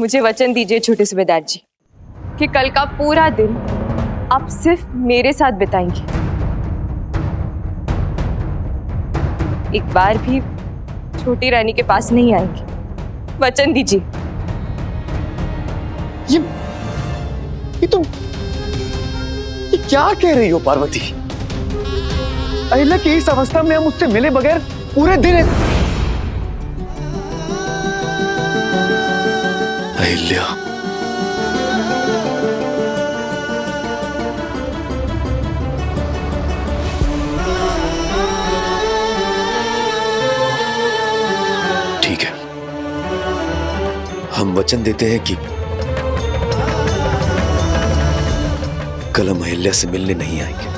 मुझे वचन दीजिए छोटे सुबेदार जी, कि कल का पूरा दिन आप सिर्फ़ मेरे साथ बिताएँगे। एक बार भी छोटी रानी के पास नहीं आएँगे। वचन दीजिए। ये ये तुम ये क्या कह रही हो पार्वती? अहिल्या की इस अवस्था में हम उससे मिले बगैर पूरे दिन ठीक है। हम वचन देते हैं कि कल हम अहिल्या से मिलने नहीं आएँगे।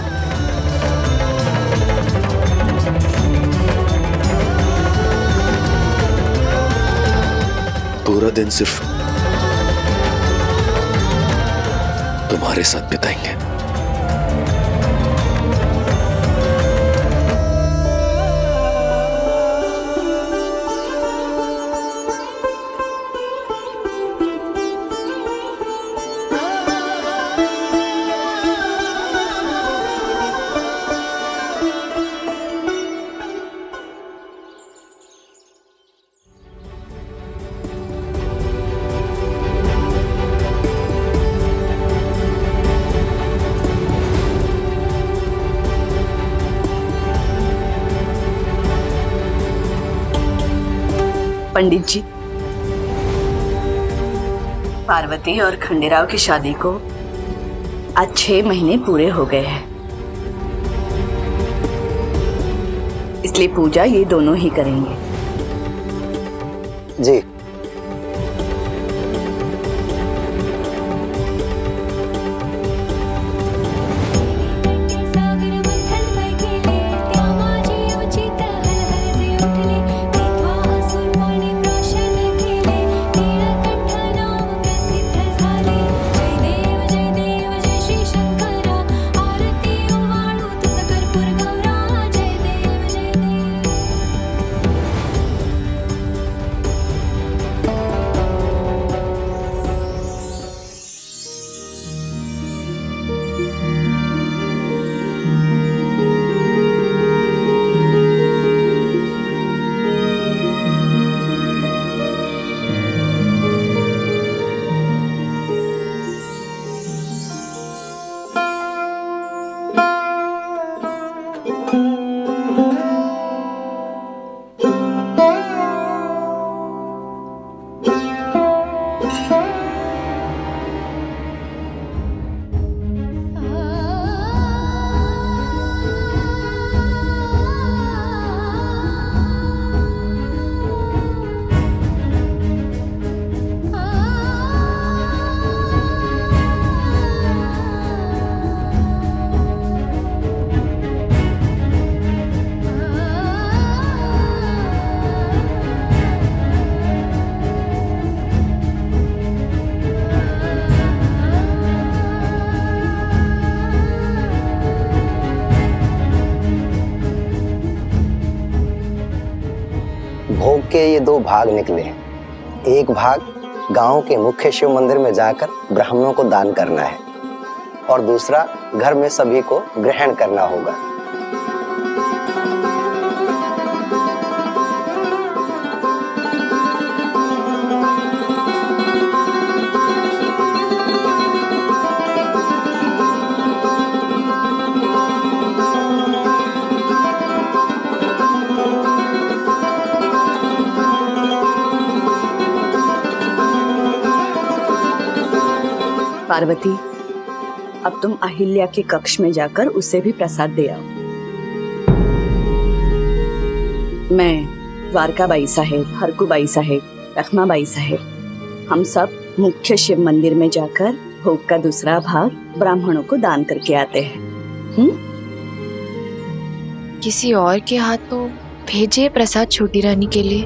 पूरा दिन सिर्फ़ तुम्हारे साथ बिताएँगे। पंडित जी। पार्वती और खंडेराव की शादी को आज छह महीने पूरे हो गए हैं। इसलिए पूजा ये दोनों ही करेंगे। जी। भोग के ये दो भाग निकले हैं। एक भाग गाँव के मुख्य शिव मंदिर में जाकर ब्राह्मणों को दान करना है और दूसरा घर में सभी को ग्रहण करना होगा। पार्वती, अब तुम अहिल्या के कक्ष में जाकर उसे भी प्रसाद दे आओ। मैं, द्वारकाबाई साहेब, हरकुबाई साहेब, लखमाबाई साहेब, हम सब मुख्य शिव मंदिर में जाकर भोग का दूसरा भाग ब्राह्मणों को दान करके आते हैं। हम्म किसी और के हाथ तो भेजे प्रसाद छोटी रानी के लिए?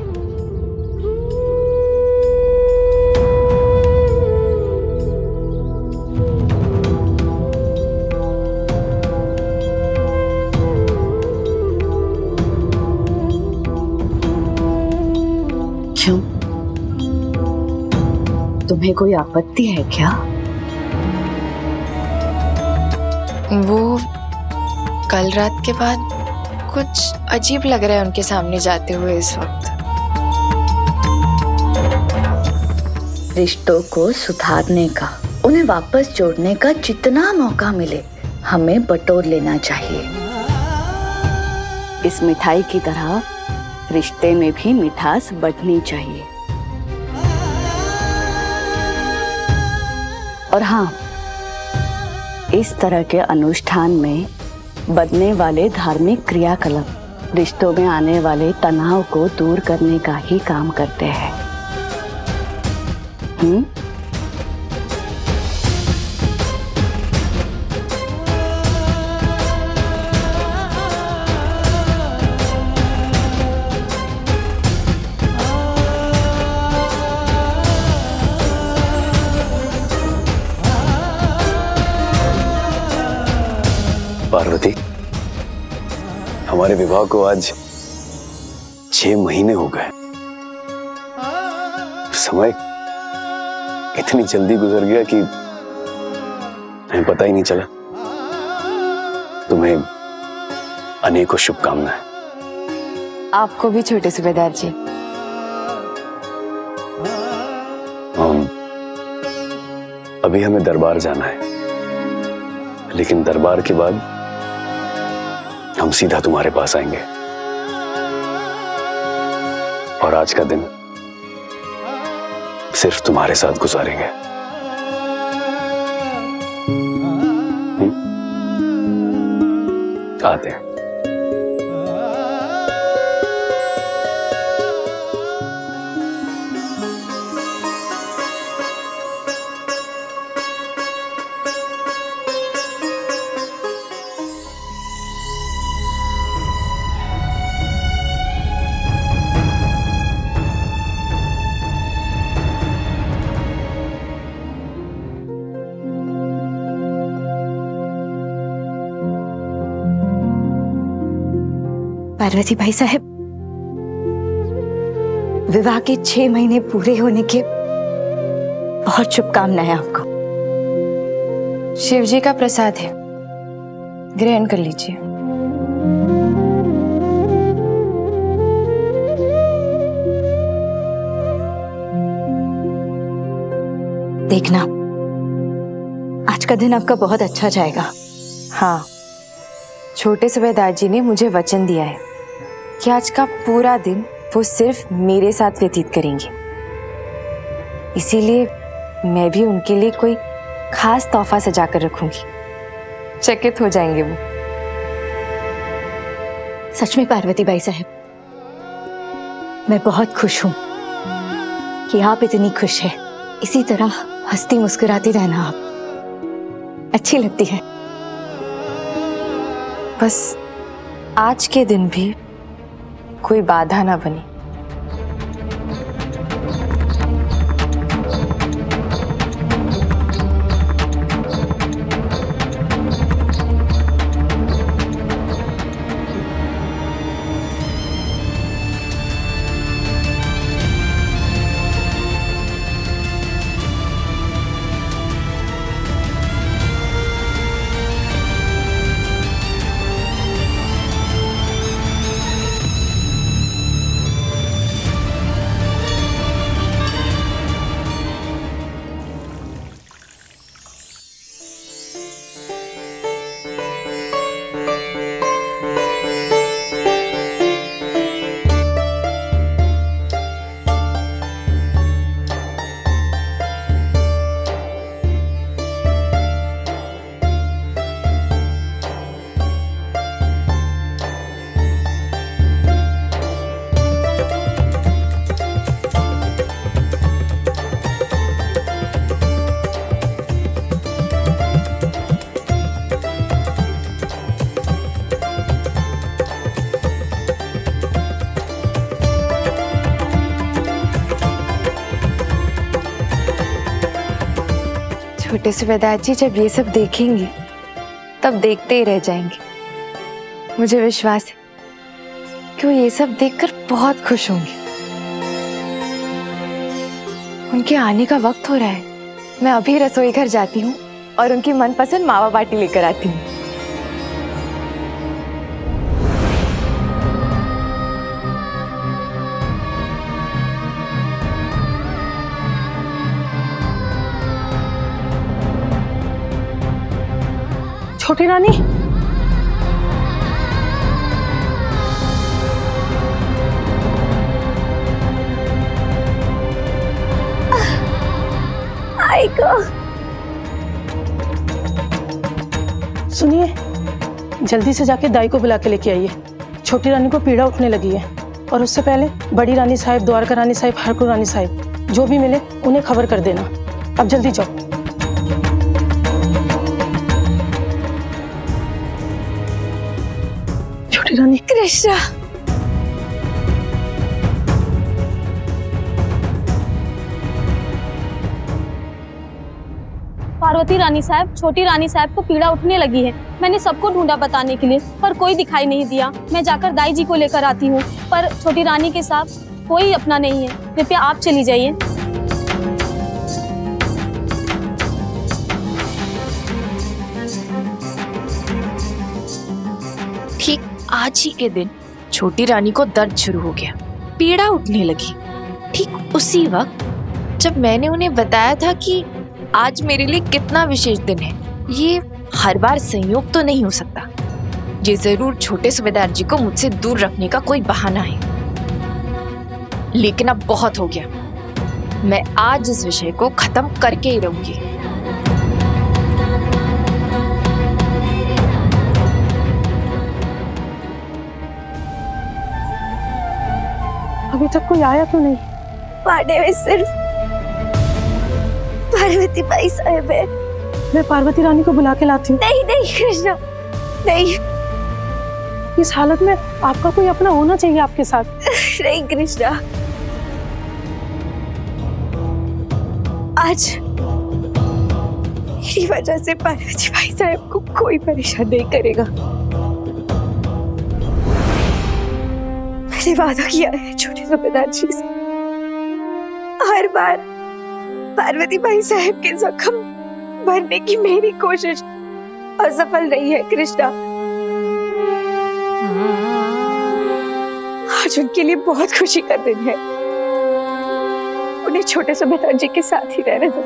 तुम्हें कोई आपत्ति है क्या? वो कल रात के बाद कुछ अजीब लग रहा है उनके सामने जाते हुए इस वक्त। रिश्तों को सुधारने का उन्हें वापस जोड़ने का जितना मौका मिले हमें बटोर लेना चाहिए। इस मिठाई की तरह रिश्ते में भी मिठास बढ़नी चाहिए। और हाँ इस तरह के अनुष्ठान में बदने वाले धार्मिक क्रियाकलाप रिश्तों में आने वाले तनाव को दूर करने का ही काम करते हैं। हम्म? हमारे विवाह को आज छह महीने हो गए। समय इतनी जल्दी गुजर गया कि हमें पता ही नहीं चला। तुम्हें अनेकों शुभकामनाएँ। आपको भी छोटे सूबेदार जी। हम अभी हमें दरबार जाना है। लेकिन दरबार के बाद हम सीधा तुम्हारे पास आएँगे। और आज का दिन सिर्फ़ तुम्हारे साथ गुजारेंगे। हम्म? आते हैं। पार्वती भाई साहब, विवाह के छह महीने पूरे होने के बहुत शुभकामनाएँ आपको। शिव जी का प्रसाद है, ग्रहण कर लीजिए। देखना, आज का दिन आपका बहुत अच्छा जाएगा। हाँ। छोटे सूबेदार जी ने मुझे वचन दिया है कि आज का पूरा दिन वो सिर्फ़ मेरे साथ व्यतीत करेंगे। इसीलिए मैं भी उनके लिए कोई खास तोहफा सजा कर रखूँगी। चकित हो जाएँगे वो। सच में पार्वती बाई साहब, मैं बहुत खुश हूँ कि आप इतनी खुश है। इसी तरह हंसती मुस्कुराती रहना आप। अच्छी लगती है। बस आज के दिन भी कोई बाधा ना बने। छोटे सूबेदार जी जब ये सब देखेंगे, तब देखते ही रह जाएँगे। मुझे विश्वास है कि वो ये सब देखकर बहुत खुश होंगे। उनके आने का वक्त हो रहा है। मैं अभी रसोई घर जाती हूँ और उनकी मनपसंद मावा बाटी लेकर आती हूँ। छोटी रानी। सुनिए, जल्दी से जाके दाई को बुला के लेके आइए। छोटी रानी को पीड़ा उठने लगी है। और उससे पहले बड़ी रानी साहिब, द्वारका रानी साहिब हरकुर रानी साहिब, जो भी मिले, उन्हें खबर कर देना। अब जल्दी जाओ। कृष्णा पार्वती रानी साहब, छोटी रानी साहब को पीड़ा उठने लगी है। मैंने सबको ढूंढा बताने के लिए, पर कोई दिखाई नहीं दिया। मैं जाकर दाई जी को लेकर आती हूँ, पर छोटी रानी के साथ कोई अपना नहीं है। कृपया आप चली जाइए। आज ही के दिन छोटी रानी को दर्द शुरू हो गया। पीड़ा उठने लगी। ठीक उसी वक्त जब मैंने उन्हें बताया था कि आज मेरे लिए कितना विशेष दिन है, ये हर बार संयोग तो नहीं हो सकता। ये ज़रूर छोटे सूबेदार जी को मुझसे दूर रखने का कोई बहाना है। लेकिन अब बहुत हो गया। मैं आज इस विषय को खत्म करके ही रहूँगी। अभी तक कोई आया तो नहीं। पाने में सिर्फ़ पार्वती बाई साहब है। मैं पार्वती रानी को बुला के लाती हूँ। नहीं नहीं कृष्णा नहीं। इस हालत में आपका कोई अपना होना चाहिए आपके साथ। नहीं कृष्णा। आज मेरी वजह से पार्वती भाई साहब को कोई परेशान नहीं करेगा। मैंने वादा किया है छोटे सूबेदार जी से। हर बार पार्वती भाई साहब के जख्म भरने की मेरी कोशिश असफल रही है, कृष्णा। आज उनके लिए बहुत खुशी का दिन है। उन्हें छोटे सूबेदार जी के साथ ही रहने दो।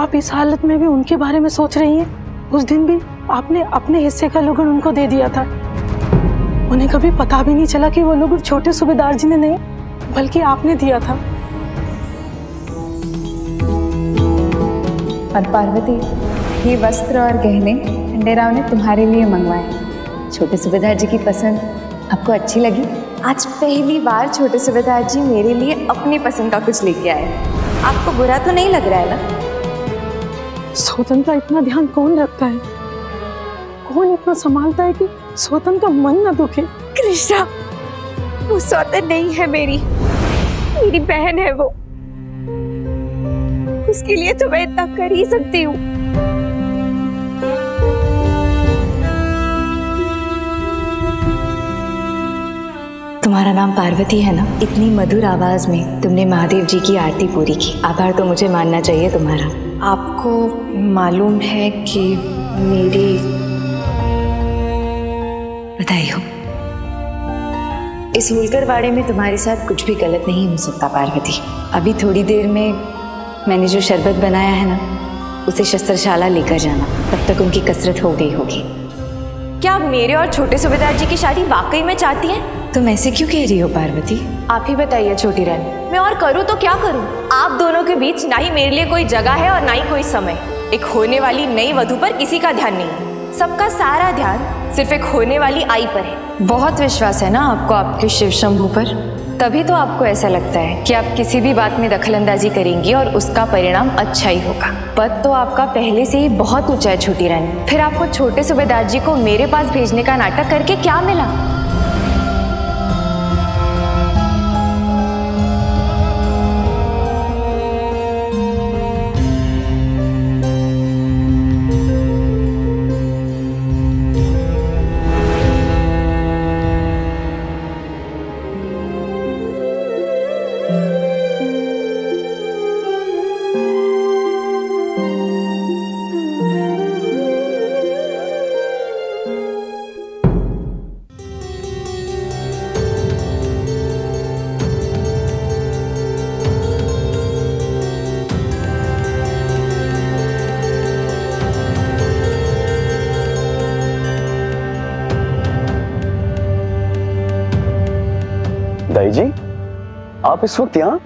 आप इस हालत में भी उनके बारे में सोच रही हैं? उस दिन भी? आपने अपने हिस्से का लोगन उनको दे दिया था। उन्हें कभी पता भी नहीं चला कि वो लोग छोटे सूबेदार जी ने नहीं बल्कि आपने दिया था। और पार्वती ये वस्त्र और गहने खंडेराव ने तुम्हारे लिए मंगवाए। छोटे सूबेदार जी की पसंद आपको अच्छी लगी? आज पहली बार छोटे सूबेदार जी मेरे लिए अपनी पसंद का कुछ लेके आए। आपको बुरा तो नहीं लग रहा है ना? का इतना ध्यान कौन रखता है? कौन इतना संभालता है कि सोतन का मन न दुखे। कृष्णा वो सौतन नहीं है मेरी। मेरी बहन है वो। उसके लिए तो मैं इतना कर ही सकती हूँ। तुम्हारा नाम पार्वती है ना? इतनी मधुर आवाज़ में तुमने महादेव जी की आरती पूरी की। आभार तो मुझे मानना चाहिए तुम्हारा। आपको मालूम है कि मेरी बधाई हो इस होलकर वाड़े में तुम्हारे साथ कुछ भी गलत नहीं हो सकता पार्वती। अभी थोड़ी देर में मैंने जो शरबत बनाया है ना उसे शस्त्रशाला लेकर जाना। तब तक उनकी कसरत हो गई होगी। क्या आप मेरे और छोटे सूबेदार जी की शादी वाकई में चाहती हैं? तुम ऐसे क्यों कह रही हो पार्वती? आप ही बताइए छोटी रानी मैं और करूँ तो क्या करूँ? आप दोनों के बीच ना ही मेरे लिए कोई जगह है और ना ही कोई समय। एक होने वाली नई वधु पर किसी का ध्यान नहीं। सबका सारा ध्यान सिर्फ़ एक होने वाली आई पर है। बहुत विश्वास है ना आपको आपके शिव शंभू पर? तभी तो आपको ऐसा लगता है कि आप किसी भी बात में दखलंदाजी करेंगी और उसका परिणाम अच्छा ही होगा। पद तो आपका पहले से ही बहुत ऊँचा है, छोटी रानी। फिर आपको छोटे सूबेदार जी को मेरे पास भेजने का नाटक करके क्या मिला? दाई जी आप इस वक्त यहाँ?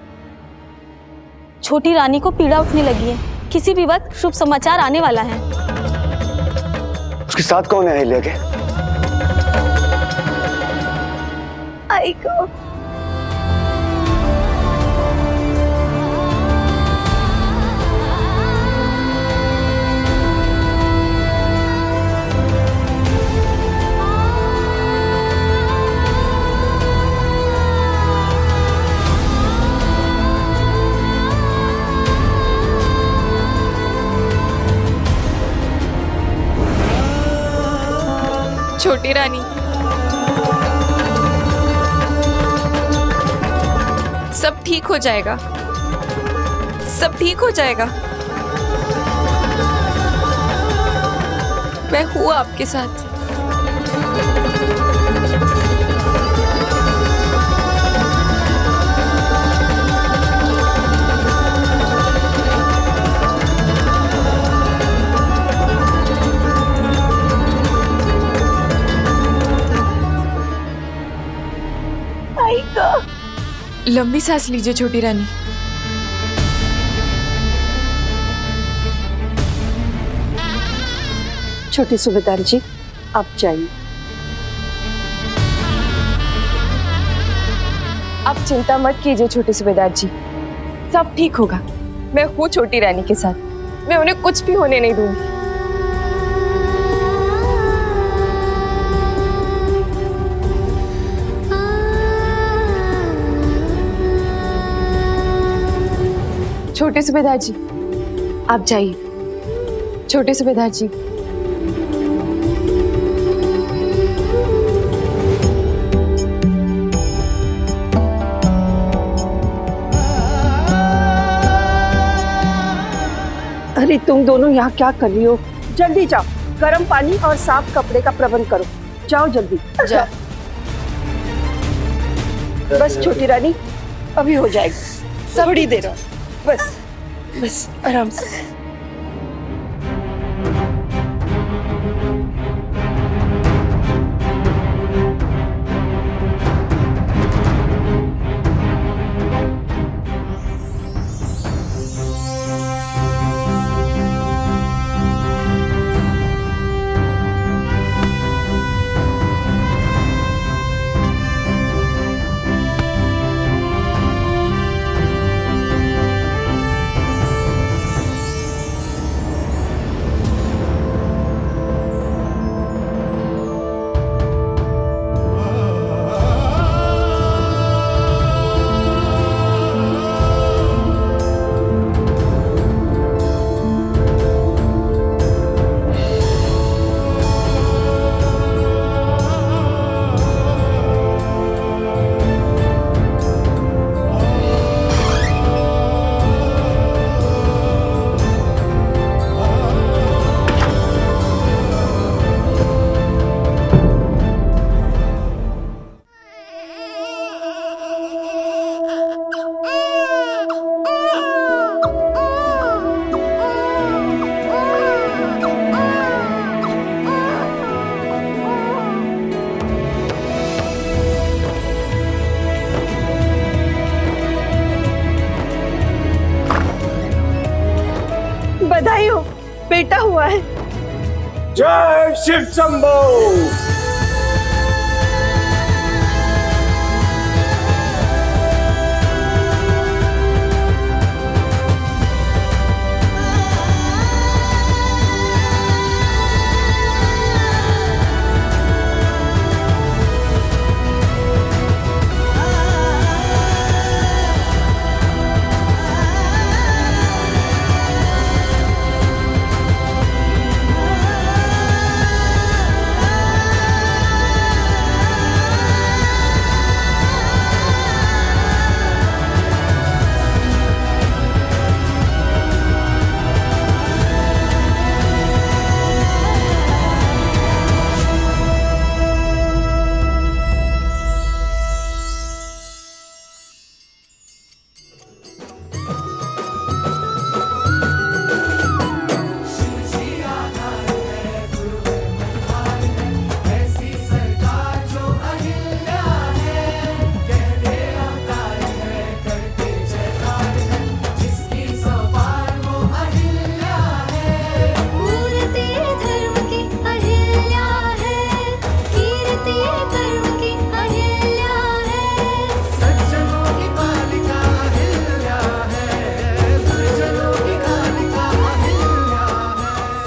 छोटी रानी को पीड़ा उठने लगी है। किसी भी वक्त शुभ समाचार आने वाला है। उसके साथ कौन है अहिल्या के? आई गो। छोटी रानी। सब ठीक हो जाएगा। सब ठीक हो जाएगा। मैं हूँ आपके साथ। लंबी सांस लीजिए, छोटी रानी। छोटी सूबेदार जी, आप जाइए। आप चिंता मत कीजिए छोटे सूबेदार जी। सब ठीक होगा। मैं हूँ छोटी रानी के साथ। मैं उन्हें कुछ भी होने नहीं दूँगी। छोटे सूबेदार जी आप जाइए। छोटे सुबेदार जी। अरे तुम दोनों यहाँ क्या कर रही हो? जल्दी जाओ। गर्म पानी और साफ़ कपड़े का प्रबंध करो। जाओ जल्दी। जाओ। बस छोटी रानी अभी हो जाएगी। थोड़ी देर और। बस बस आराम से। जय शिव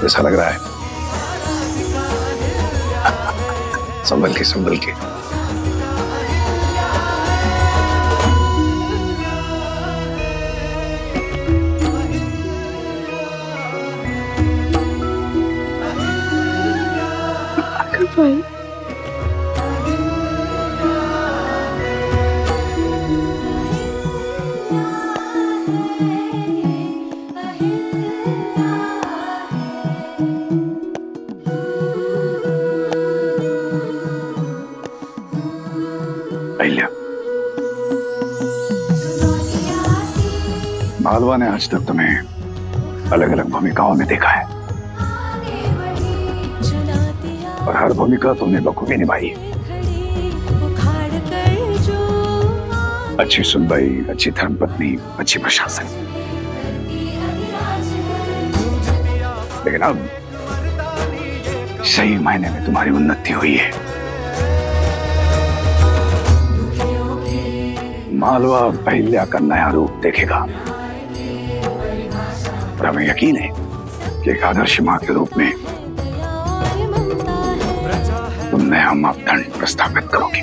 कैसा लग रहा है। संभल के संभल के। अहिल्या ने आज तक तुम्हें अलग अलग भूमिकाओं में देखा है। और हर भूमिका तुमने बखूबी निभाई अच्छी सुनवाई, अच्छी धर्मपत्नी, अच्छी प्रशासन। लेकिन अब सही मायने में तुम्हारी उन्नति हुई है। मालवा पहल्या का नया रूप देखेगा। और हमें यकीन है कि एक आदर्श माँ के रूप में तुम नया मापदंड प्रस्थापित करोगे।